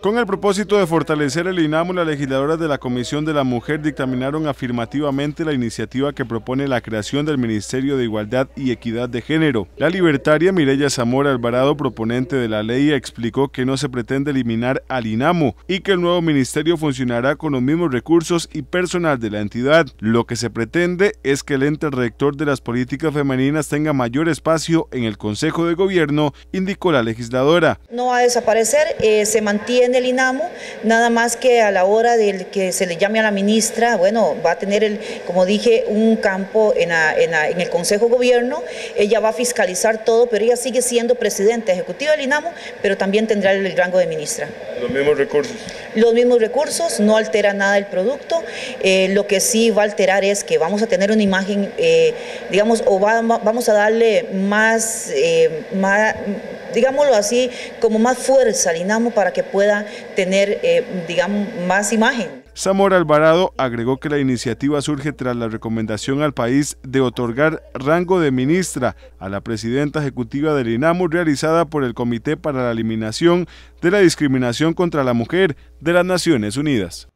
Con el propósito de fortalecer el INAMO, las legisladoras de la Comisión de la Mujer dictaminaron afirmativamente la iniciativa que propone la creación del Ministerio de Igualdad y Equidad de Género. La libertaria Mireya Zamora Alvarado, proponente de la ley, explicó que no se pretende eliminar al INAMO y que el nuevo ministerio funcionará con los mismos recursos y personal de la entidad. Lo que se pretende es que el ente rector de las políticas femeninas tenga mayor espacio en el Consejo de Gobierno, indicó la legisladora. No va a desaparecer, eh, se mantiene en el INAMO, nada más que a la hora de que se le llame a la ministra, bueno, va a tener, el, como dije, un campo en, en, el Consejo de Gobierno, ella va a fiscalizar todo, pero ella sigue siendo presidenta ejecutiva del INAMO, pero también tendrá el rango de ministra. ¿Los mismos recursos? Los mismos recursos, no altera nada el producto, eh, lo que sí va a alterar es que vamos a tener una imagen, eh, digamos, o vamos a darle más, eh, más digámoslo así, como más fuerza al INAMO para que pueda tener, eh, digamos, más imagen. Zamora Alvarado agregó que la iniciativa surge tras la recomendación al país de otorgar rango de ministra a la presidenta ejecutiva del INAMO realizada por el Comité para la Eliminación de la Discriminación contra la Mujer de las Naciones Unidas.